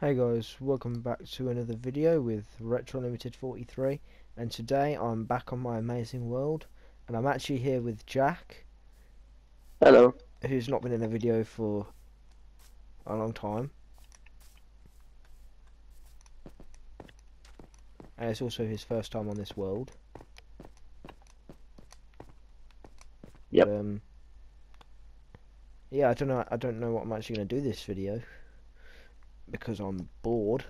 Hey guys, welcome back to another video with Retro Unlimited 43 and today I'm back on my amazing world and I'm actually here with Jack Hello. who's not been in a video for a long time and it's also his first time on this world. Yep. Um, yeah, I don't know. I don't know what I'm actually going to do this video because I'm bored.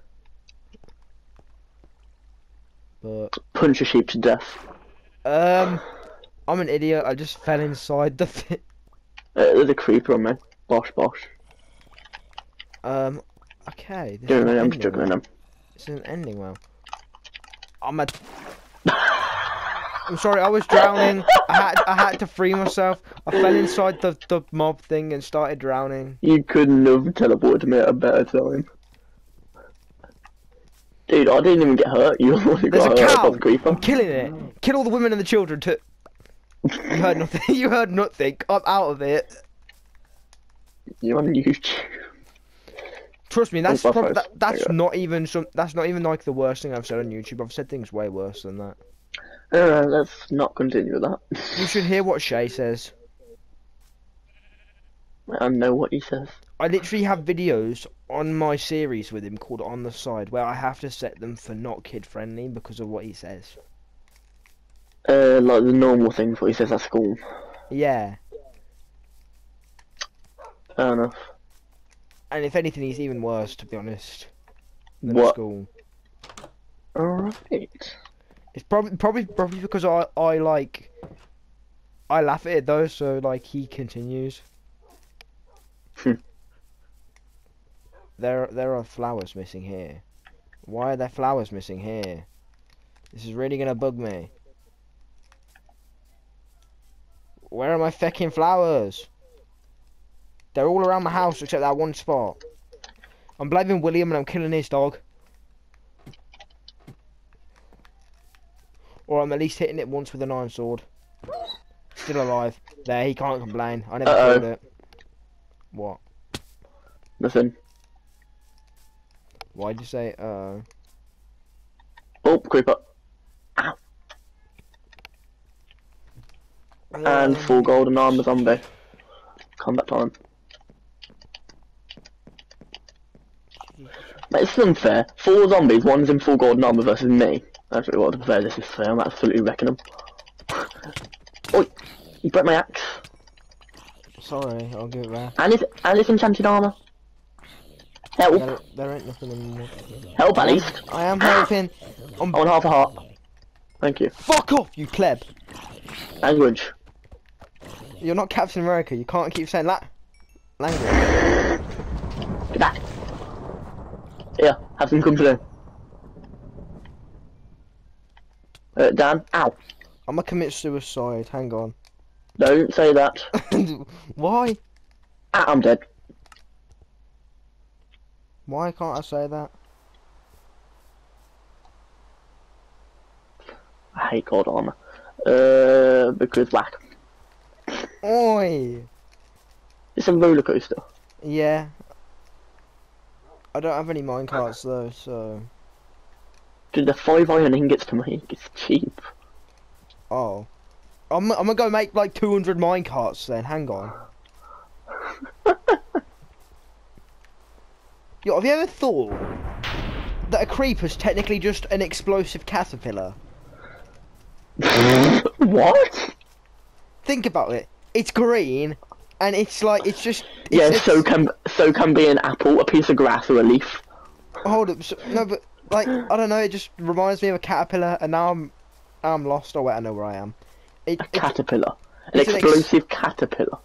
But Punch a sheep to death. um, I'm an idiot. I just fell inside the. Thi- Uh, there's a creeper on me. Bosh bosh. um, okay. This isn't it, I'm juggling them. This isn't ending well. I'm a. I'm sorry. I was drowning. I had. I had to free myself. I fell inside the the mob thing and started drowning. You couldn't have teleported me at a better time. Dude, I didn't even get hurt. You only There's a got hurt by cow. creeper. I'm killing it. Kill all the women and the children. too. You heard nothing. You heard nothing. I'm out of it. You're on YouTube. Trust me, that's prob- that, that's you not even some. That's not even like the worst thing I've said on YouTube. I've said things way worse than that. Uh, let's not continue with that. You should hear what Shay says. I know what he says. I literally have videos on my series with him called On the Side where I have to set them for not kid friendly because of what he says. Uh, like the normal things what he says at school. Yeah, Fair enough. and if anything, he's even worse to be honest. Than at What? school. Alright. It's probably probably probably because I I like I laugh at it though, so like he continues. There there are flowers missing here. Why are there flowers missing here? This is really gonna bug me. Where are my fecking flowers? They're all around my house except that one spot. I'm blaming William and I'm killing his dog. Or I'm at least hitting it once with an iron sword. Still alive. There, he can't complain. I never Uh-oh. killed it. What? Nothing. Why'd you say, uh... Oh, creeper. And full golden armor zombie. Combat time. Mate, this is unfair. Four zombies, one's in full golden armor versus me. Actually, well, to be fair, this is fair. I'm absolutely wrecking them. Oi! You broke my axe. Sorry, I'll give it back. And it's, and it's enchanted armor. Help! There, there ain't nothing anymore. Help, at least. I am helping. I'm... I want half a heart. Thank you. Fuck off, you pleb! Language. You're not Captain America. You can't keep saying that. Language. Get back. Here, have some company. Uh, Dan, ow. I'm gonna commit suicide. Hang on. Don't say that. Why? Ah, I'm dead. Why can't I say that? I hate gold armor. Uh, because whack. Oi! It's a roller coaster. Yeah. I don't have any minecarts though, so. Dude, the five iron ingots to make is cheap. Oh. I'm, I'm gonna go make like 200 minecarts then, hang on. Yo, have you ever thought that a creeper's technically just an explosive caterpillar? what? Think about it. It's green, and it's like, it's just. It's, Yeah, it's- so can so can be an apple, a piece of grass, or a leaf. Hold up, so, no, but like I don't know. It just reminds me of a caterpillar, and now I'm, I'm lost. Oh wait, I know where I am. It, A it's- caterpillar. An it's an ex- explosive caterpillar.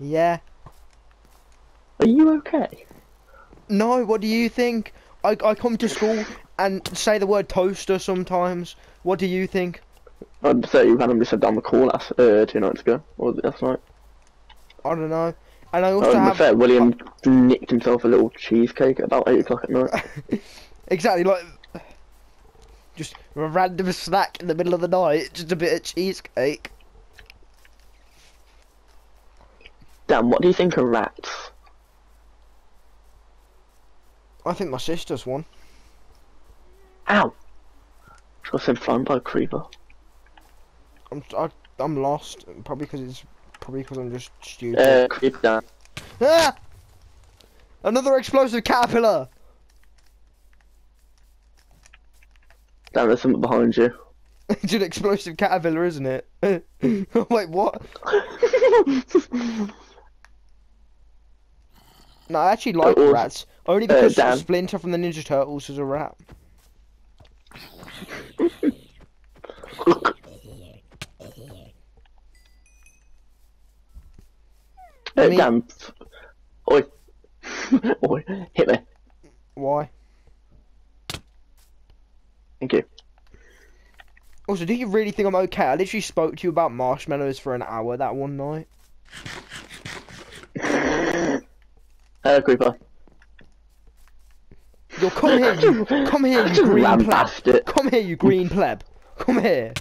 yeah. Are you okay? No, what do you think? I I come to school and say the word toaster sometimes. What do you think? I'd say you randomly said down the call last uh, two nights ago, or last night. I don't know. And I Oh, also be have fair, William nicked himself a little cheesecake at about eight o'clock at night. exactly like just a random snack in the middle of the night, just a bit of cheesecake. Damn, what do you think of rats? I think my sister's one. Ow! Just sent flying by a creeper. I'm I, I'm lost. Probably because it's probably because I'm just stupid. Uh, creeper down. Ah! Another explosive caterpillar. Damn, there's something behind you. it's an explosive caterpillar, isn't it? Wait, what? No, I actually like Oh, rats. Only because Dan. Splinter from the Ninja Turtles is a rat. Uh, Me- damn. Oi. Oi. Hit me. Why? Thank you. Also, do you really think I'm okay? I literally spoke to you about marshmallows for an hour that one night. Uh, creeper. Yo, come here, you, come here, you green pleb. it. Come here, you green pleb. Come here.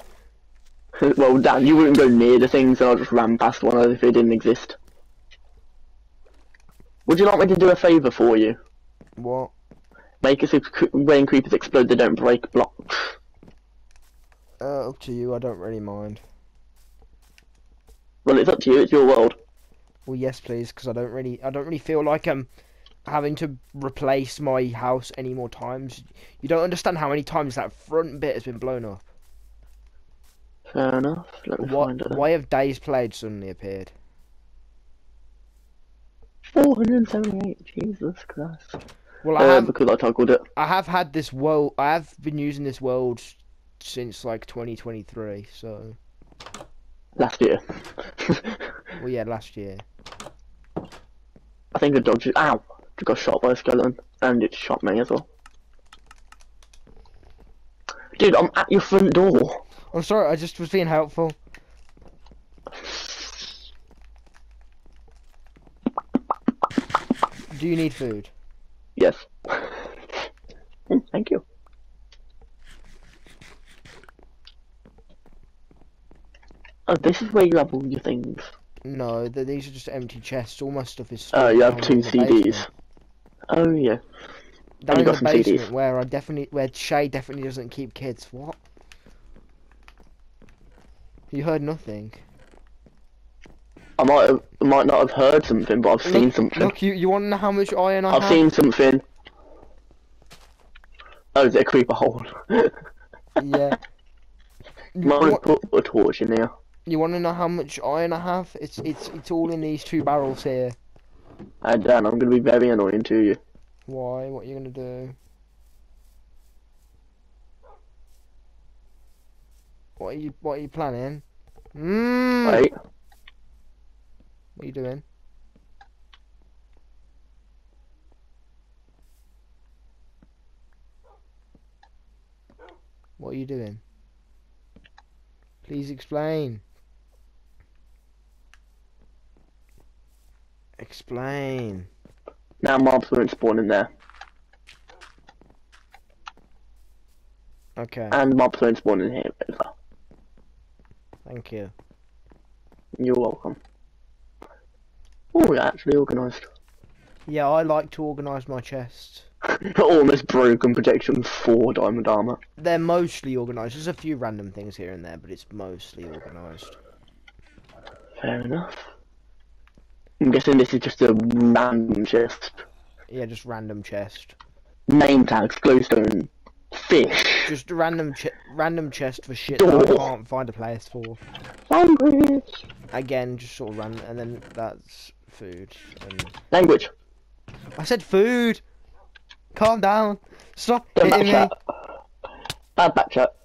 well, Dan, you wouldn't go near the things, so I just ran past one as if it didn't exist. Would you like me to do a favour for you? What? Make it so cre- when creepers explode, they don't break blocks. Uh, up to you. I don't really mind. Well, it's up to you. It's your world. Well, yes, please, because I don't really, I don't really feel like I'm having to replace my house any more times. You don't understand how many times that front bit has been blown up. Fair enough. Let me What? find it. Why have days played suddenly appeared? 478. Jesus Christ. Well, I Uh, have, because I toggled it. I have had this world. I have been using this world since like 2023. So, Last year. well, yeah, last year. I think a dog just. Ow! Got shot by a skeleton. And it shot me as well. Dude, I'm at your front door. I'm sorry. I just was being helpful. Do you need food? Yes. Mm, Thank you. Oh, this is where you have all your things. No, th- these are just empty chests. All my stuff is. Oh, stored you have two CDs. basement. Oh, yeah. Down in the some CDs. basement where I definitely, where Shay definitely doesn't keep kids. What? You heard nothing. I might have, might not have heard something, but I've seen something. Look, you, you want to know how much iron I have? I've have? seen something. Oh, is it a creeper hole? Yeah. You, Might wa- put a torch in there. you want to know how much iron I have? It's it's it's all in these two barrels here. Uh, Dan, I'm going to be very annoying to you. Why? What are you gonna do? What are you What are you planning? Mmm. Wait. What are you doing? What are you doing? Please explain. Explain. Now mobs won't spawn in there. Okay, And mobs won't spawn in here either. thank you. You're welcome. Oh, we're actually organised. Yeah, I like to organise my chests. Almost broken protection for diamond armor. They're mostly organised. There's a few random things here and there, but it's mostly organised. Fair enough. I'm guessing this is just a random chest. Yeah, just random chest. Name tags, glowstone, fish, Just a random ch- random chest for shit that I can't find a place for. language. Again, just sort of random, and then that's food. And Language. I said food. Calm down. Stop Don't hitting me. chat. Bad back chat.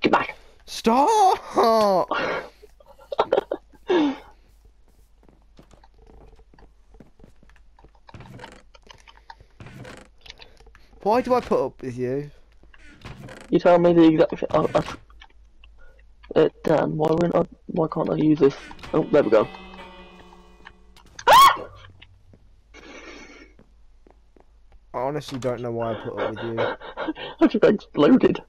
Get back. Stop. Why do I put up with you? You tell me the exact. Oh, I... Uh, Dan, why won't I, why can't I use this? Oh, there we go. I honestly don't know why I put up with you. I just exploded.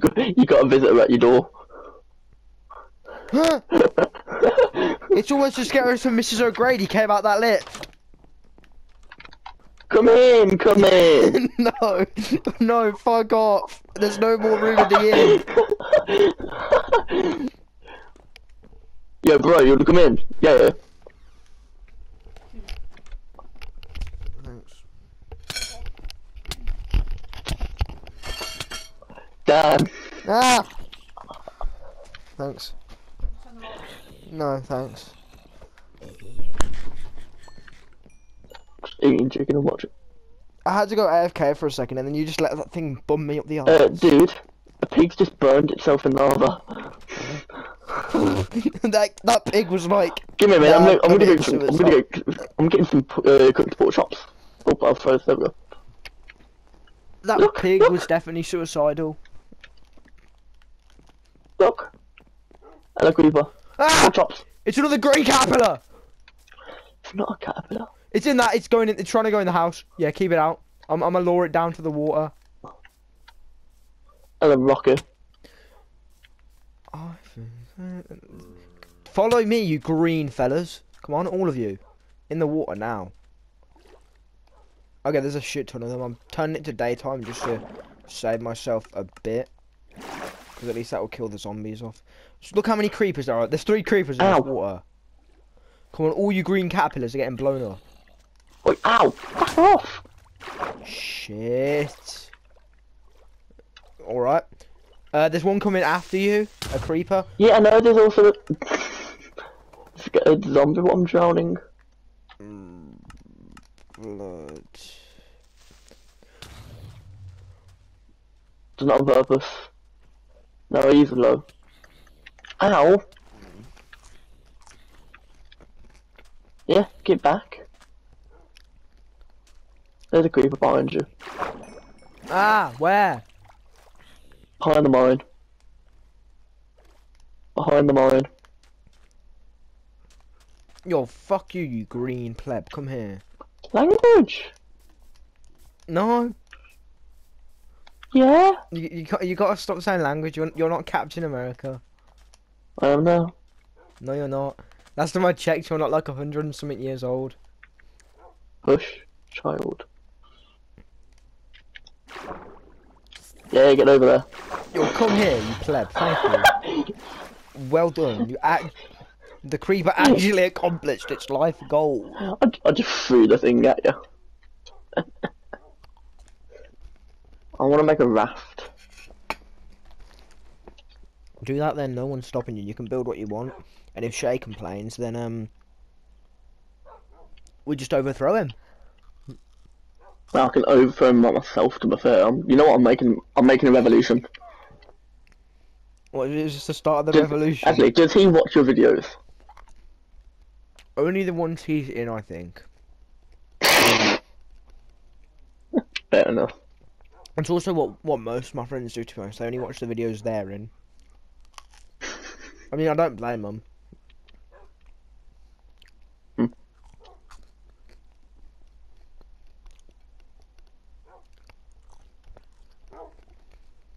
Got, you got a visitor at your door. It's almost as scary as when Mrs. O'Grady came out that lift. come in, come in. no, no, fuck off. There's no more room in the inn. yeah, bro, you wanna come in? Yeah, yeah. Thanks. Dan. Ah! Thanks. No, thanks. Eating chicken and watching. I had to go AFK for a second and then you just let that thing bum me up the Uh, arse. dude, the pig's just burned itself in lava. that, that pig was like, Give me a minute, I'm, gonna, I'm gonna go. I'm gonna go. I'm getting some uh, cooked pork chops. Oh, I'll throw this over. that Look, pig look. was definitely suicidal. Look. Hello, creeper. Ah! Pork chops. It's another green caterpillar! It's not a caterpillar. It's in that, it's going in, it's trying to go in the house. Yeah, keep it out. I'm, I'm gonna lure it down to the water. And a rocket. Follow me, you green fellas. Come on, all of you. In the water now. Okay, there's a shit ton of them. I'm turning it to daytime just to save myself a bit. Because at least that will kill the zombies off. Just look how many creepers there are. There's three creepers in this water. Come on, all you green caterpillars are getting blown up. Wait, ow! Fuck off! Shit. Alright. Uh, there's one coming after you. A creeper. Yeah, I know. There's also a, a zombie one drowning. Blood. It's not on purpose. No, he's low. Ow! Yeah, get back. There's a creeper behind you. Ah, where? Behind the mine. Behind the mine. Yo, fuck you, you green pleb. Come here. Language! No, Yeah? you you got you gotta stop saying language. You're you're not Captain America. I don't know. No, you're not. Last time I checked, you're not like a hundred and something years old. Hush, child. Yeah, get over there. Yo, come here, you pleb. Thank you. Well done. You act. The creeper actually accomplished its life goal. I, I just threw the thing at you. I want to make a raft. Do that then. No one's stopping you. You can build what you want. And if Shay complains, then um, we just overthrow him. Well, I can overthrow him by myself. To be fair, I'm, you know what? I'm making. I'm making a revolution. What is this the start of the Does- revolution? Actually, does he watch your videos? Only the ones he's in, I think. Fair enough. It's also what what most of my friends do. To be honest, they only watch the videos they're in. I mean, I don't blame them.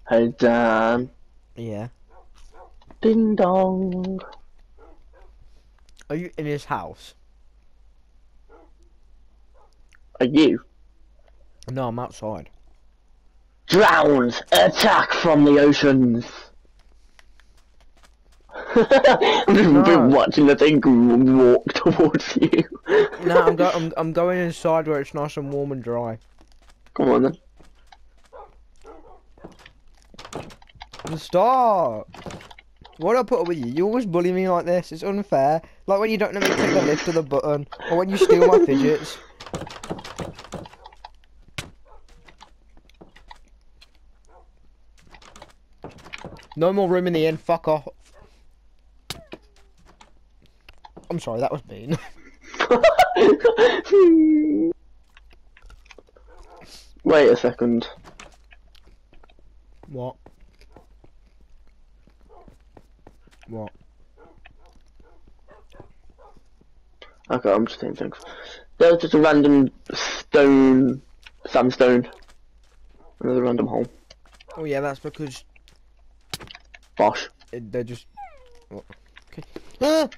Hey Dan, Yeah. ding dong. Are you in his house? Are you? No, I'm outside. Drowns, attack from the oceans. I've No. been watching the thing walk towards you. No, I'm go I'm I'm going inside where it's nice and warm and dry. Come on then. Stop! What I put up with you? You always bully me like this. It's unfair. Like when you don't let me click the lift or the button, or when you steal my fidgets. No more room in the inn. Fuck off. I'm sorry, that was mean. Wait a second. what? What? Okay, I'm just saying things. There was just a random stone, sandstone. Another random hole. Oh yeah, that's because Bosh. They're just. Okay. Ah!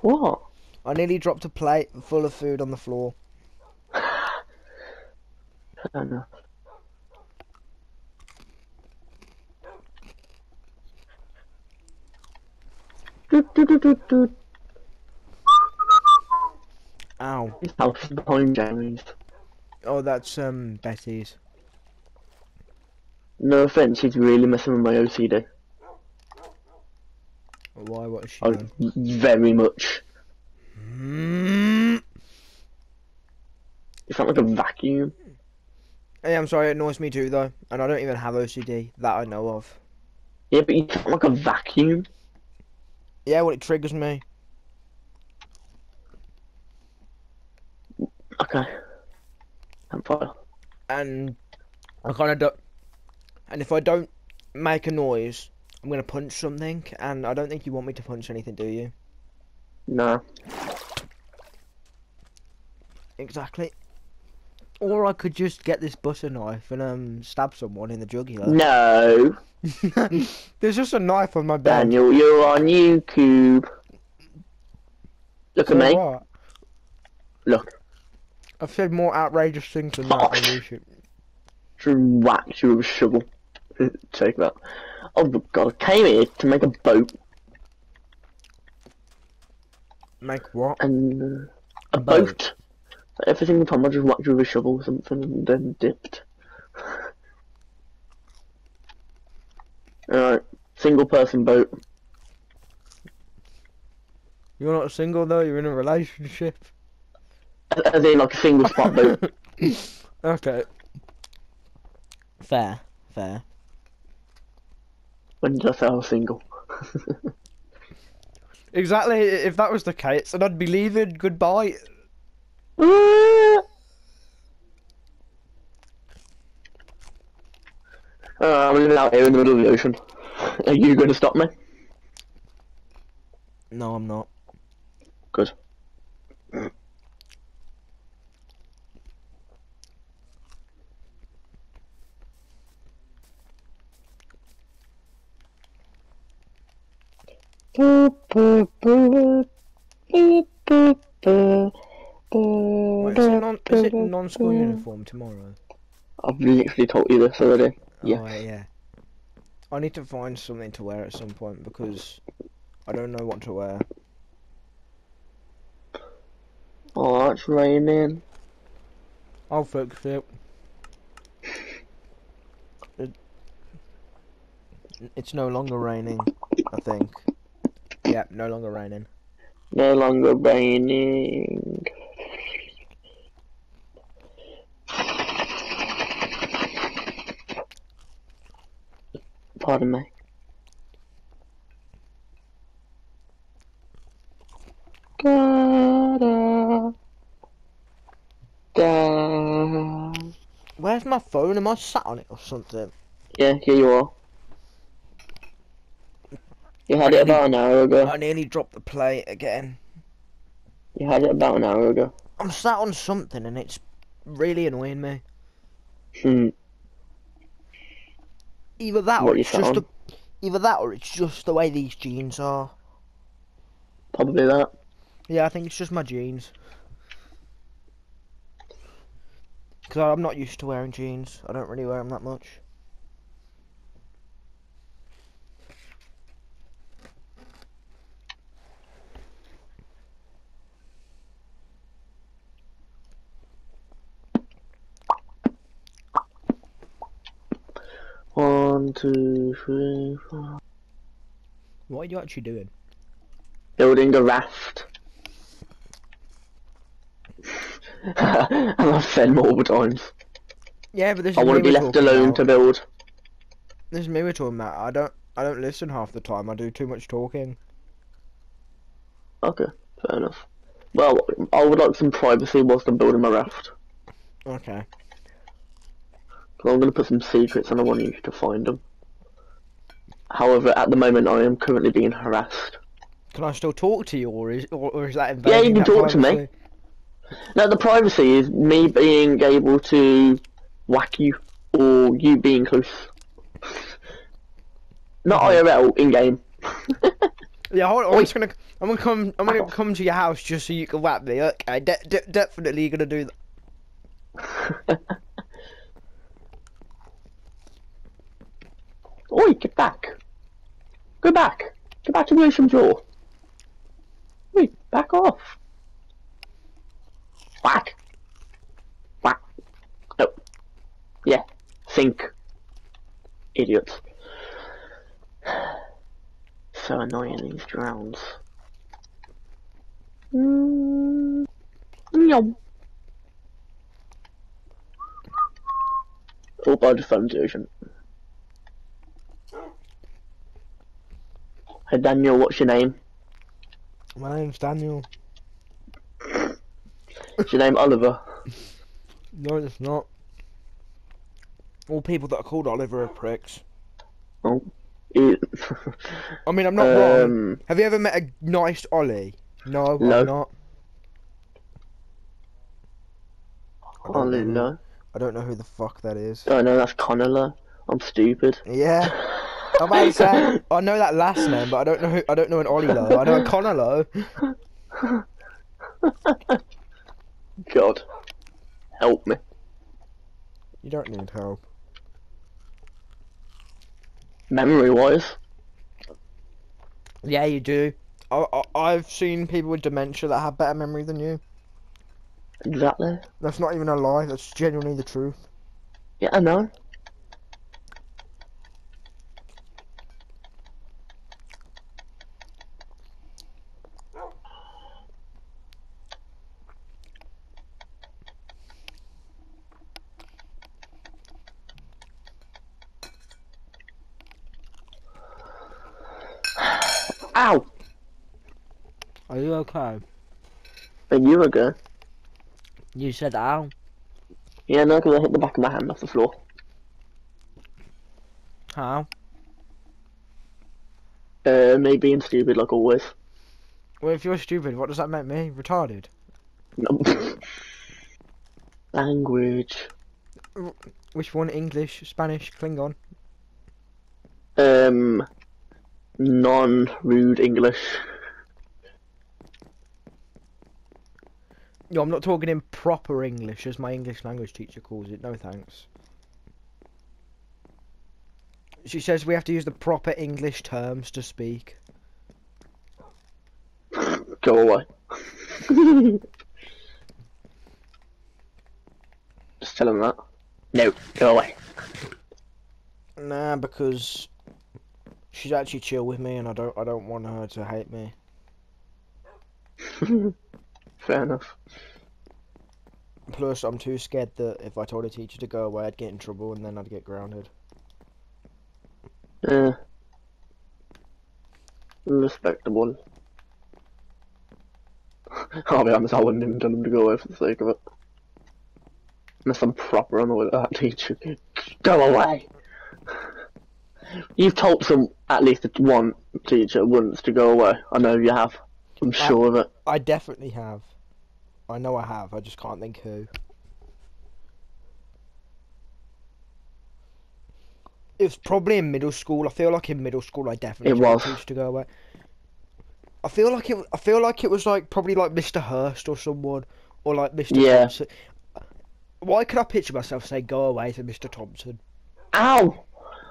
What? I nearly dropped a plate full of food on the floor. I don't know. Ow. His house is behind Jamie's. Oh, that's um Betty's. No offense, he's really messing with my OCD. Why? What is she Oh, very much. Mm. You sound like a vacuum. Hey, I'm sorry. It annoys me too, though, and I don't even have OCD that I know of. Yeah, but you sound like a vacuum. Yeah, well, it triggers me. Okay. I'm fine. and I kind of don't. And if I don't make a noise, I'm gonna punch something, and I don't think you want me to punch anything, do you? No. Exactly. Or I could just get this butter knife and um stab someone in the jugular. No. There's just a knife on my bed. Daniel, you're on YouTube. Look So at me. what? Look. I've said more outrageous things than that on YouTube. Just you with a shovel. Take that. Oh my god, I came here to make a boat Make what? and uh, a boat. boat. Every single time I just whacked with a shovel or something and then dipped. Alright, single person boat. You're not single though. You're in a relationship. As in like a single spot boat. Okay. Fair. Fair. When did I say I was single? Exactly. If that was the case, then I'd be leaving. Goodbye. Uh, I'm living out here in the middle of the ocean. Are you going to stop me? No, I'm not. Good. Wait, is it, non- is it non-school uniform tomorrow? I've literally told you this already. Yeah. Oh, yeah. I need to find something to wear at some point because I don't know what to wear. Oh, it's raining. I'll fix it. it. It's no longer raining, I think. Yeah, no longer raining. No longer raining. Pardon me. Da-da. Da. Where's my phone? Am I sat on it or something? Yeah, here you are. You had it about an hour ago. I nearly dropped the plate again. You had it about an hour ago. I'm sat on something and it's really annoying me. Hmm. Either that What or it's just the, either that or it's just the way these jeans are. Probably that. Yeah, I think it's just my jeans. Because I'm not used to wearing jeans. I don't really wear them that much. One, two, three, four. What are you actually doing? Building a raft. and I've said multiple times. Yeah, but this I want to be left alone about. to build. This is me we're talking about. I don't. I don't listen half the time. I do too much talking. Okay, fair enough. Well, I would like some privacy whilst I'm building my raft. Okay. Because I'm going to put some secrets and I want you to find them. However, at the moment I am currently being harassed. Can I still talk to you, or is or, or is that Yeah, you can talk to me. Now, the privacy is me being able to whack you, or you being close. not mm-hmm. IRL in game. Yeah, hold on. I'm just gonna, I'm gonna come, I'm gonna come to your house just so you can whack me. Okay, de- de- definitely gonna do that. Get back. Go back. Go back to the ocean floor. Oi, back off. Whack. Whack. Oh. Yeah. Think. Idiots. So annoying these drowns. Mm. Yum. Oh, I just fell the ocean. Hey Daniel, what's your name? My name's Daniel. Is your name Oliver? No, it's not. All people that are called Oliver are pricks. Oh. I mean, I'm not wrong. um, Have you ever met a nice Ollie? No, No. I'm not. I don't Ollie, know. no. I don't know who the fuck that is. Oh no, that's Connor. I'm stupid. Yeah, I'm about to say I know that last name, but I don't know who. I don't know an Ollie Lowe. I know a Connor Lowe. God. Help me. You don't need help. Memory wise. Yeah, you do. I, I I've seen people with dementia that have better memory than you. Exactly. That's not even a lie. That's genuinely the truth. Yeah, I know. Ow! Are you okay? A year ago. You said ow. Yeah, no, because I hit the back of my hand off the floor. How? Uh, me being stupid like always. Well, if you're stupid, what does that make me? Retarded. No. Language. Which one? English, Spanish, Klingon? Um, non-rude English. No, I'm not talking in proper English, as my English language teacher calls it. No thanks. She says we have to use the proper English terms to speak. Go away. Just tell him that. No, go away. Nah, because she's actually chill with me, and I don't, I don't want her to hate me. Fair enough. Plus, I'm too scared that if I told a teacher to go away, I'd get in trouble, and then I'd get grounded. Yeah. Respectable. I'll be honest, I wouldn't even tell him to go away for the sake of it. Unless I'm proper on the way to that teacher. Go away! You've told some, at least one teacher once to go away. I know you have. I'm sure of it. I definitely have. I know I have. I just can't think who. It was probably in middle school. I feel like in middle school I definitely It was. to go away. I feel like it. I feel like it was like probably like Mr. Hurst or someone, or like Mr. Yeah. Thompson. Why could I picture myself say "go away" to Mr. Thompson? Ow!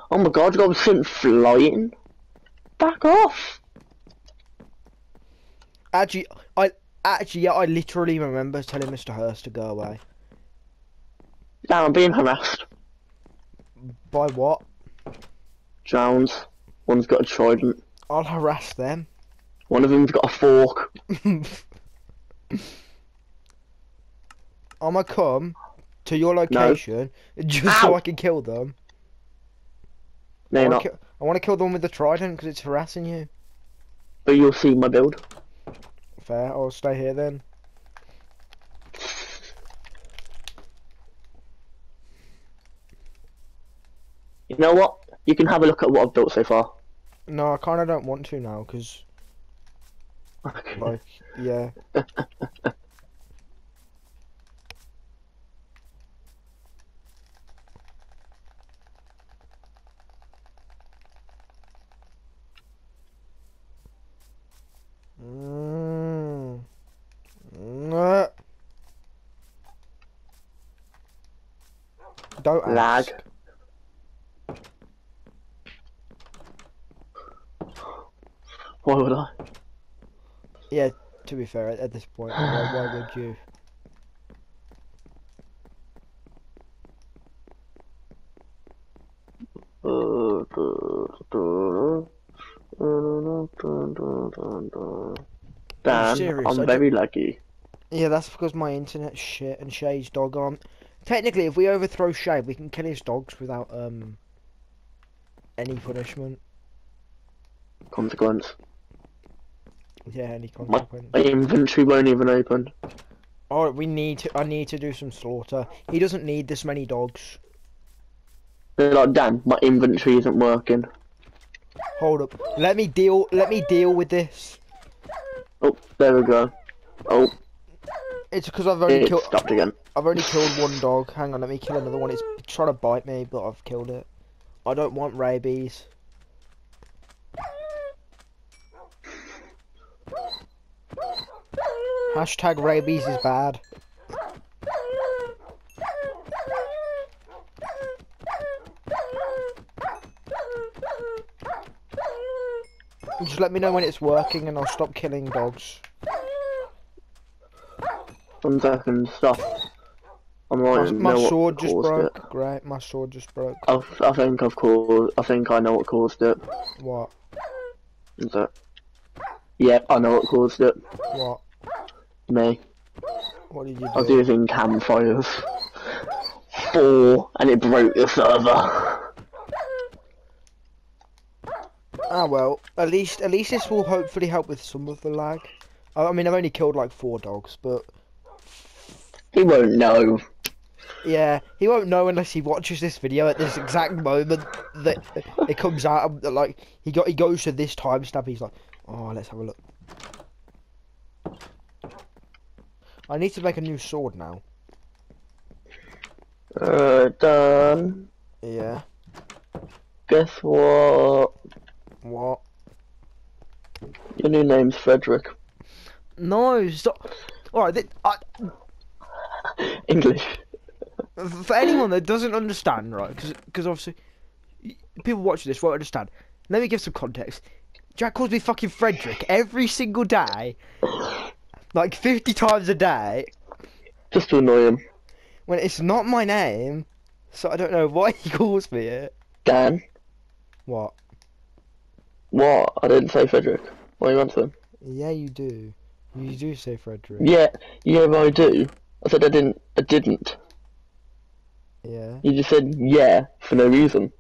Oh my god, you got sent flying. Back off! Actually, I actually yeah, I literally remember telling Mr. Hurst to go away. Now I'm being harassed. By what? Drowns. One's got a trident. I'll harass them. One of them's got a fork. I'ma come to your location just so I can kill them. No, I not. I want to kill the one with the trident because it's harassing you. But you'll see my build. Fair. I'll stay here then. You know what? You can have a look at what I've built so far. No, I kind of don't want to now because, like, yeah. Don't Lag. ask. Why would I? Yeah, to be fair, at, at this point, why, why would you? Dan, serious? I I'm very lucky. Yeah, that's because my internet's shit and Shay's dog aren't. Technically, if we overthrow Shay, we can kill his dogs without um any punishment. Consequence. Yeah, any consequence. my inventory won't even open. Oh, we need to. I need to do some slaughter. He doesn't need this many dogs. They're like, Dan, my inventory isn't working. Hold up. Let me deal. Let me deal with this. Oh, there we go. Oh, It's because I've only it killed. stopped again. I've only killed one dog. Hang on, let me kill another one. It's trying to bite me, but I've killed it. I don't want rabies. Hashtag rabies is bad. Just let me know when it's working and I'll stop killing dogs. One second, stop. I My, my sword just broke. it. Great, my sword just broke. I, I think I've caused. I think I know what caused it. What? Is that? Yeah, I know what caused it. What? Me. What did you do? I was using campfires. Four, and it broke the server. Ah well, at least at least this will hopefully help with some of the lag. I, I mean, I've only killed like four dogs, but He won't know. yeah, he won't know unless he watches this video at this exact moment that it comes out. um, Like he got he goes to this timestamp. He's like, oh, let's have a look. I need to make a new sword now. Uh, done. Yeah. Guess what? What? Your new name's Frederick. No, stop. All right, th- I, English. for anyone that doesn't understand, right? Because obviously people watching this won't understand. Let me give some context. Jack calls me fucking Frederick every single day, like fifty times a day, Just to annoy him. when it's not my name. So I don't know why he calls me it. Dan. What? What? I didn't say Frederick. What are you answering? Yeah, you do. You do say Frederick. Yeah, yeah, I do. I said I didn't. I didn't. Yeah. You just said yeah for no reason.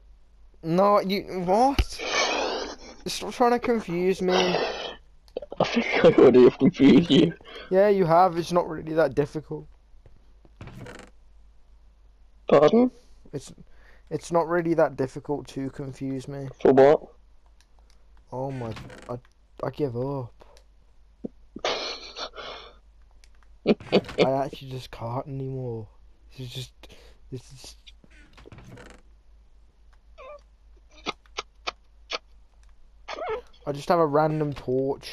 No, you what? Stop trying to confuse me. I think I already have confused you. Yeah, you have. It's not really that difficult. Pardon? It's it's not really that difficult to confuse me. For what? Oh my, I, I give up. I actually just can't anymore. This is just, this is. I just have a random torch.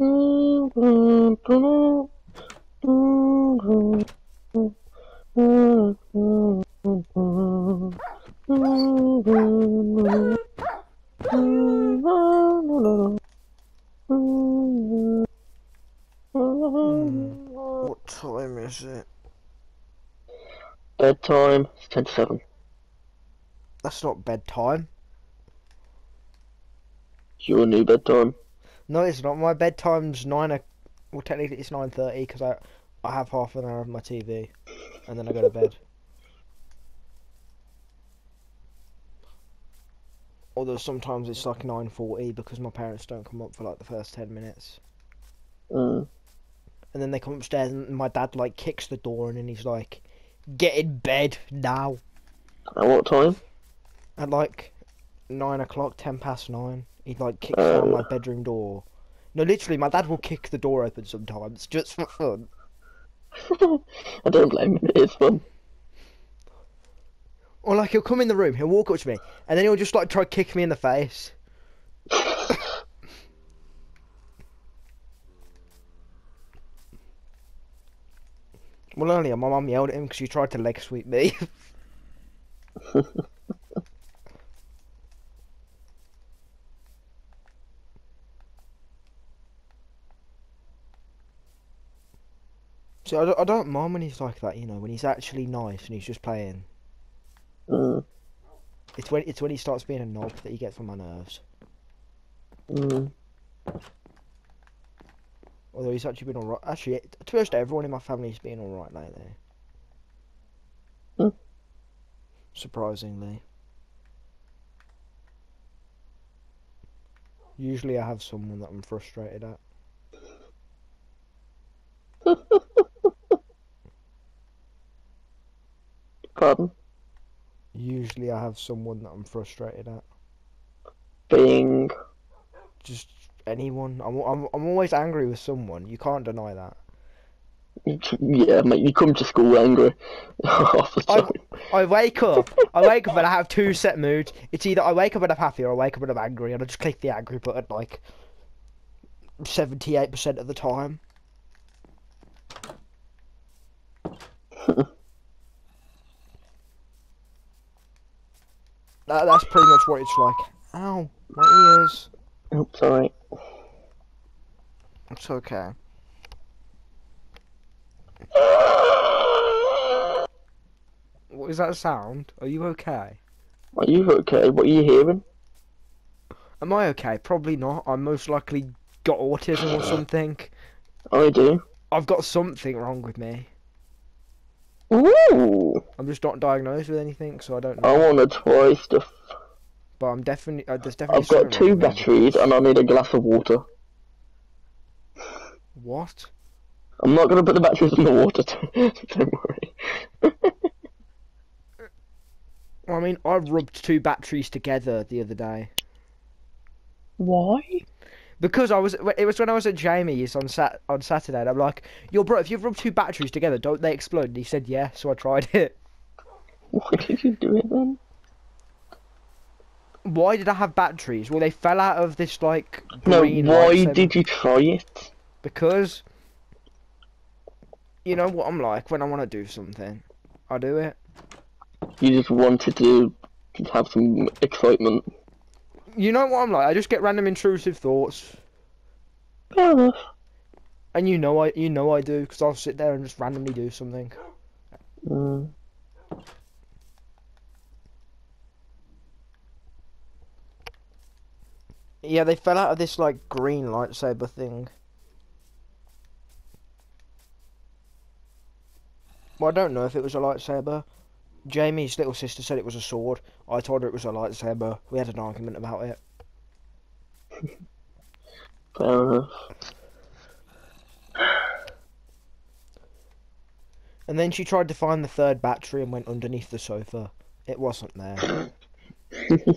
What time is it? Bedtime. It's ten to seven. That's not bedtime. Your new bedtime. No, it's not. My bedtime's nine. O- well, technically it's nine thirty because I, I have half an hour of my TV, and then I go to bed. Although sometimes it's like nine forty because my parents don't come up for like the first ten minutes, Mm. and then they come upstairs and my dad like kicks the door and then he's like, "Get in bed now." At what time? At like nine o'clock, ten past nine, he like kicks down oh. my Oh. bedroom door. No, literally, my dad will kick the door open sometimes just for fun. I don't blame him. It is fun. Or like he'll come in the room, he'll walk up to me, and then he'll just like try to kick me in the face. well, earlier my mum yelled at him because she tried to leg sweep me. See, I don't, I don't mind when he's like that, you know, when he's actually nice and he's just playing. Mm, It's when it's when he starts being a knob that he gets on my nerves. mm. Although he's actually been alright. Actually, to be honest, everyone in my family's been alright lately. Hmm. Surprisingly. Usually I have someone that I'm frustrated at. Pardon? Usually I have someone that I'm frustrated at. Being. Just anyone. I'm, I'm, I'm always angry with someone. You can't deny that. Yeah, mate, you come to school angry half the I- time. I wake up. I wake up and I have two set moods. It's either I wake up and I'm happy or I wake up and I'm angry and I just click the angry button like 78% of the time. that, that's pretty much what it's like. Ow, my ears. Oops, alright. It's okay. What is that sound? Are you okay? Are you okay? What are you hearing? Am I okay? Probably not. I most likely got autism or something. I do. I've got something wrong with me. Ooh! I'm just not diagnosed with anything, so I don't Know. I wanna try stuff. But I'm definitely uh, there's definitely. I've got two wrong with me. batteries and I need a glass of water. What? I'm not gonna put the batteries in the water. Don't worry. I mean, I rubbed two batteries together the other day Why? Because I was. It was when I was at Jamie's on sat on Saturday. And I'm like, "Yo, bro, if you've rubbed two batteries together, don't they explode?" And he said, "Yeah." So I tried it. Why did you do it then? Why did I have batteries? Well, they fell out of this like No, green. why did you try it? Because you know what I'm like when I want to do something, I do it. You just wanted to have some excitement. You know what I'm like. I just get random intrusive thoughts, Fair enough. and you know I, you know I do, because I'll sit there and just randomly do something. Mm. Yeah, they fell out of this like green lightsaber thing. Well, I don't know if it was a lightsaber. Jamie's little sister said it was a sword. I told her it was a lightsaber. We had an argument about it. Fair enough. And then she tried to find the third battery and went underneath the sofa. It wasn't there.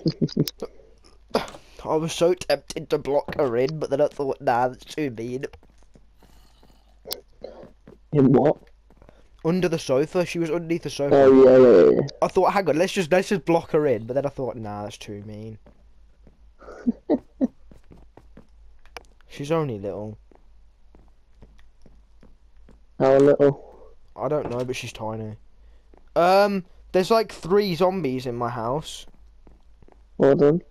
I was so tempted to block her in, but then I thought, nah, that's too mean. In what? Under the sofa, she was underneath the sofa. Oh yeah, yeah, yeah. I thought, hang on, let's just let's just block her in. But then I thought, nah, that's too mean. She's only little. How little? I don't know, but she's tiny. Um, there's like three zombies in my house. Well done.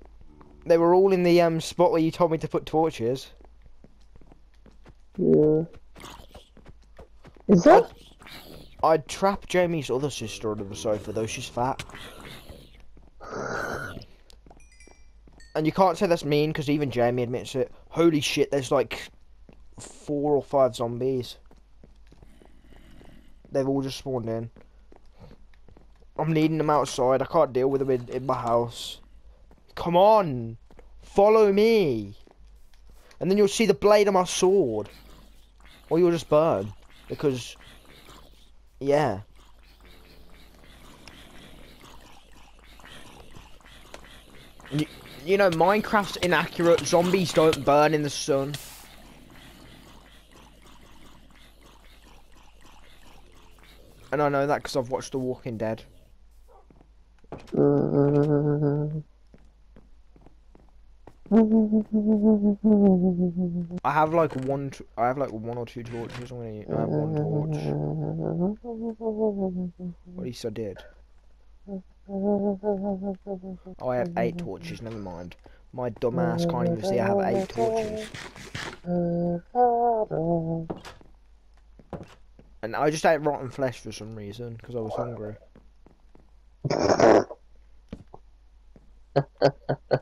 They were all in the um spot where you told me to put torches. Yeah. Is that? I'd trap Jamie's other sister under the sofa, though she's fat. And you can't say that's mean, because even Jamie admits it. Holy shit, there's like four or five zombies. They've all just spawned in. I'm needing them outside. I can't deal with them in, in my house. Come on! Follow me! And then you'll see the blade of my sword. Or you'll just burn. Because yeah. You, you know, Minecraft's inaccurate. Zombies don't burn in the sun. And I know that because I've watched The Walking Dead. Mm-hmm. I have like one. T- I have like one or two torches. I'm gonna. I have one torch. At least I did. Oh, I have eight torches. Never mind. My dumbass can't even see I have eight torches. And I just ate rotten flesh for some reason because I was hungry.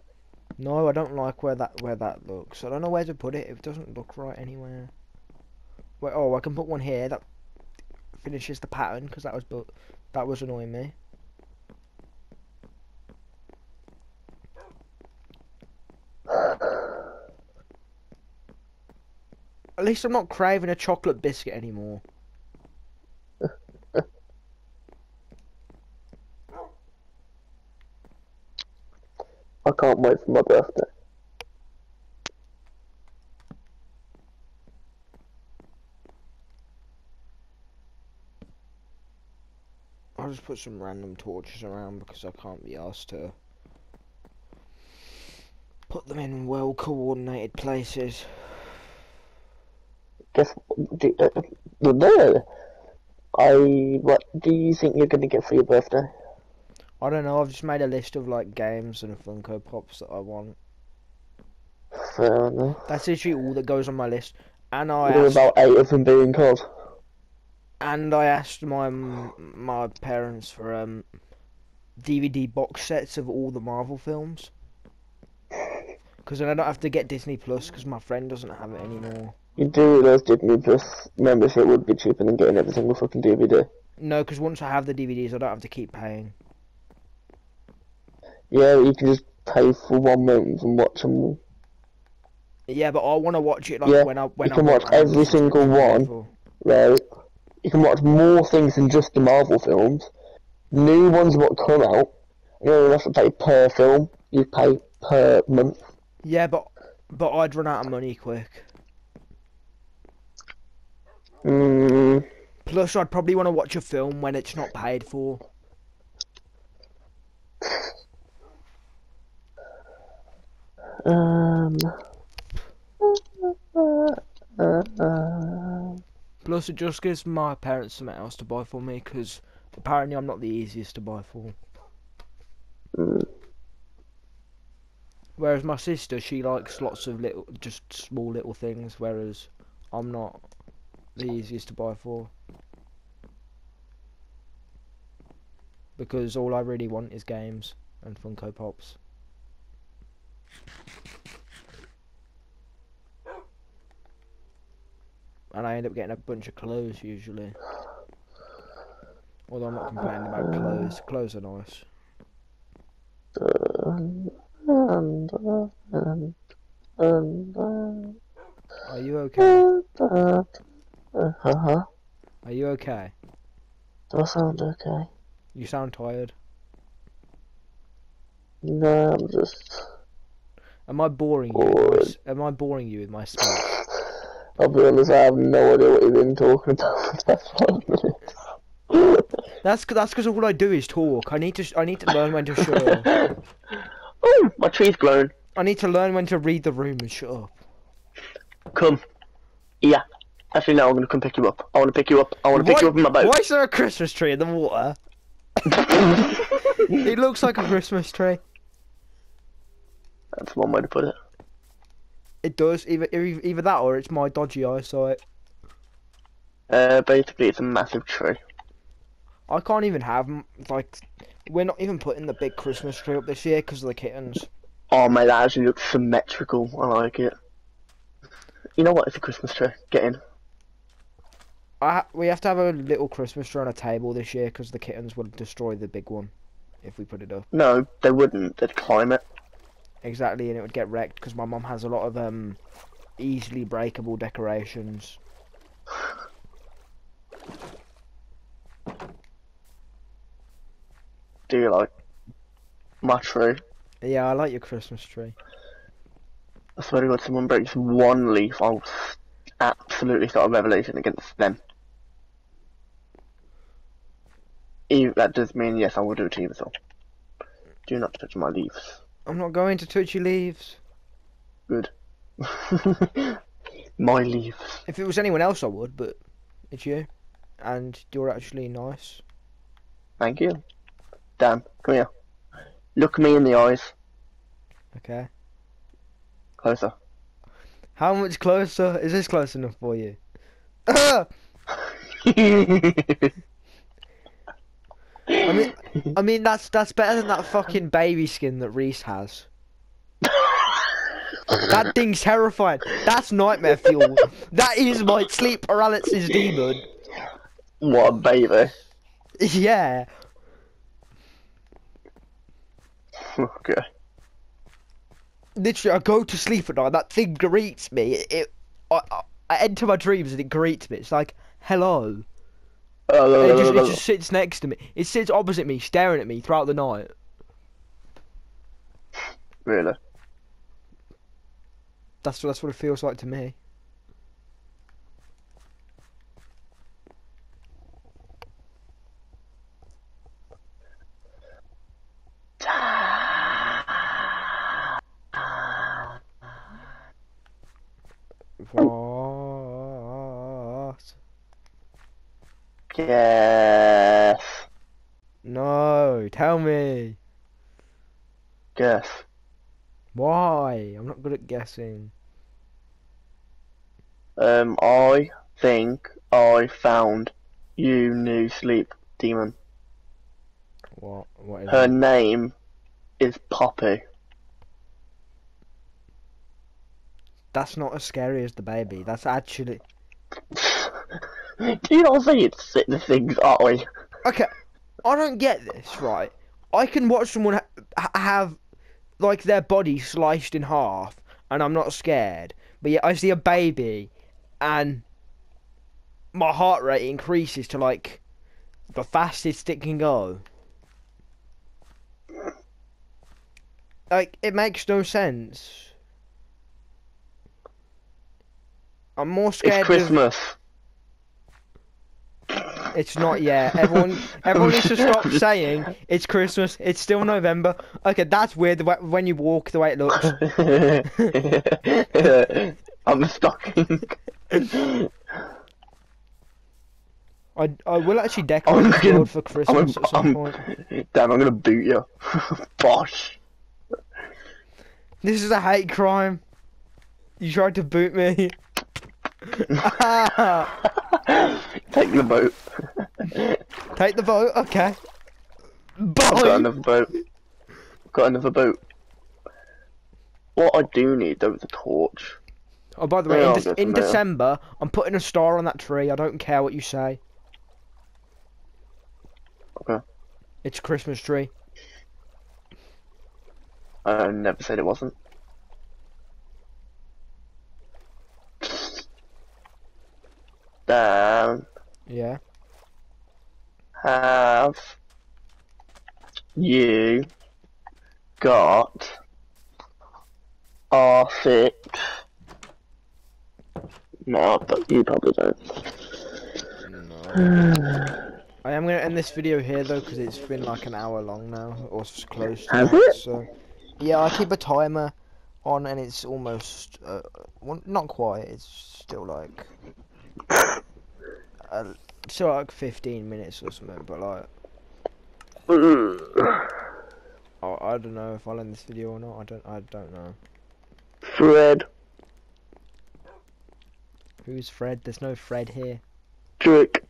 No, I don't like where that where that looks. I don't know where to put it. It doesn't look right anywhere. Wait, oh, I can put one here that finishes the pattern because that was but that was annoying me. At least I'm not craving a chocolate biscuit anymore. Can't wait for my birthday. I'll just put some random torches around because I can't be asked to put them in well coordinated places. Guess do, uh, uh, no. I what do you think you're gonna get for your birthday? I don't know, I've just made a list of like games and Funko Pops that I want. Fair enough. That's literally all that goes on my list. And I There were asked, about eight of them being called. and I asked my my parents for um DVD box sets of all the Marvel films. Because then I don't have to get Disney Plus because my friend doesn't have it anymore. You do realise Disney Plus membership would be cheaper than getting every single fucking DVD. No, because once I have the DVDs, I don't have to keep paying. Yeah, you can just pay for one month and watch them. all. Yeah, but I want to watch it like Yeah, when I when you I can want watch every single one. right? You can watch more things than just the Marvel films. New ones what come out. You don't have to pay per film. You pay per month. Yeah, but but I'd run out of money quick. Mm, Plus, I'd probably want to watch a film when it's not paid for. Um. Plus, it just gives my parents something else to buy for me because apparently I'm not the easiest to buy for. Whereas my sister, she likes lots of little, just small little things. Whereas I'm not the easiest to buy for. Because all I really want is games and Funko Pops. And I end up getting a bunch of clothes usually. Although I'm not complaining about clothes. Clothes are nice. Are you okay? uh, uh, huh? Are you okay? Do I sound okay? You sound tired. No, I'm just. Am I boring you? With my, s- am I boring you with my speech? I'll be honest, I have no idea what you've been talking about for five minutes. That's that's because all I do is talk. I need to I need to learn when to shut up. oh, my tree's glowing. I need to learn when to read the room and shut up. Come. Yeah. Actually, no, I'm gonna come pick you up. I wanna pick you up. I wanna pick you up in my boat. Why is there a Christmas tree in the water? It looks like a Christmas tree. That's one way to put it. It does. Either either that or it's my dodgy eyesight. Uh, basically, it's a massive tree. I can't even have like. We're not even putting the big Christmas tree up this year because of the kittens. Oh, mate, that actually looks symmetrical. I like it. You know what? It's a Christmas tree. Get in. I ha- we have to have a little Christmas tree on a table this year because the kittens would destroy the big one if we put it up. No, they wouldn't. They'd climb it. Exactly, and it would get wrecked because my mum has a lot of um easily breakable decorations. Do you like my tree? Yeah, I like your Christmas tree. I swear to God, someone breaks one leaf, I'll absolutely start a revelation against them. Eve, that does mean yes, I will do it to you as. Do not touch my leaves. I'm not going to touch your leaves. Good. my leaves. If it was anyone else, I would, but it's you, and you're actually nice. Thank you. Dan, come here. Look me in the eyes. Okay. Closer. How much closer is this close enough for you? I mean, I mean that's that's better than that fucking baby skin that Reese has. That thing's terrifying. That's nightmare fuel. That is my sleep paralysis demon. what a baby. Yeah. Okay. Literally, I go to sleep at night. That thing greets me. It, it I, I, I enter my dreams and it greets me. It's like, hello. It just, it uh, just sits next to me. It sits opposite me, staring at me throughout the night. Really? That's that's what it feels like to me. Guess. No, tell me. Guess. Why? I'm not good at guessing. Um, I think I found you new sleep demon. What? What is Her it? name is Poppy. That's not as scary as the baby. That's actually you not see it's the things I? okay. I don't get this, right? I can watch someone ha- ha- have like their body sliced in half, and I'm not scared. But yet I see a baby, and my heart rate increases to like the fastest it can go. Like it makes no sense. I'm more scared. It's of- Christmas. It's not yet. Everyone, everyone needs to oh, stop saying it's Christmas. It's still November. Okay, that's weird. When you walk, the way it looks. I'm stocking. I, I will actually decorate I'm the gonna- for Christmas I'm, at some I'm, point. damn, I'm gonna boot you. Bosh. This is a hate crime. You tried to boot me. Take the boat. Take the boat, Okay. I've got another boat. Got another boat. What I do need though is a torch. Oh, by the way, Yeah, in, go in there. December, I'm putting a star on that tree. I don't care what you say. Okay. It's a Christmas tree. I never said it wasn't. Dan, Yeah. have you got R6? No, but you probably don't. I am gonna end this video here though because it's been like an hour long now, or close to Has it? So yeah, I keep a timer on, and it's almost uh, well, not quite. It's still like uh, still like 15 minutes or something. But like, I, I don't know if I'll end this video or not. I don't. I don't know. Fred, Who's Fred? There's no Fred here. Drake,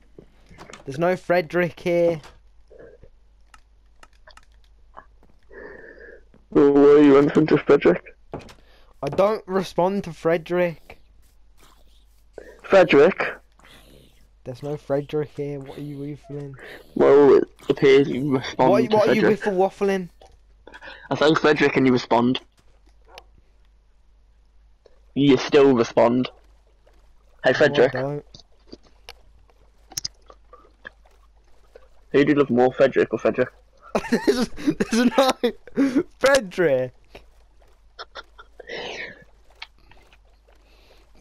There's no Frederick here. Why are you answering to Frederick? I don't respond to Frederick. Frederick? There's no Frederick here. What are you whiffling? Well, it appears you respond What, what are you Frederick. whiffle waffling? I say Frederick and you respond. You still respond. Hey Frederick, No, who do you love more, Frederick or Frederick? there's, there's no Frederick.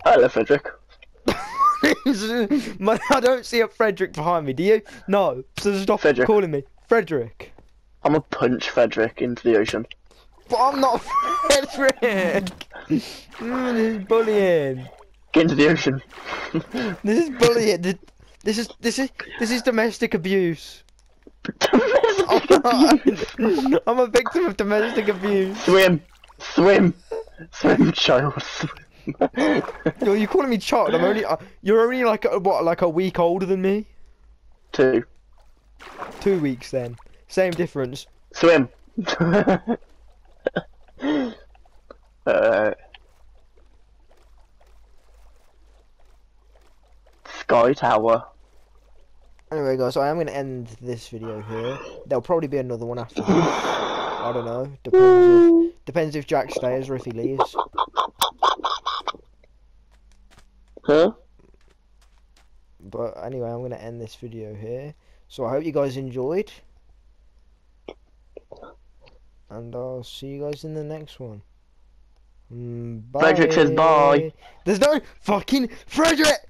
I love Frederick. Man, I don't see a Frederick behind me. Do you? No. So stop Frederick. calling me Frederick. I'm gonna punch Frederick into the ocean. But I'm not Frederick. Mm, this is bullying. Get into the ocean. This is bullying. This- This is this is this is domestic abuse. I'm, I'm a victim of domestic abuse. swim, swim, swim, child. Swim. You're, you're calling me child. I'm only. Uh, you're only like a, what, like a week older than me. Two, Two weeks then. Same difference. swim. uh, Sky Tower. Anyway, guys, I am going to end this video here. There'll probably be another one after this. I don't know. Depends if, depends if Jack stays or if he leaves. Huh? But anyway, I'm going to end this video here. So I hope you guys enjoyed. And I'll see you guys in the next one. Mm, bye. Frederick says bye. There's no fucking Frederick!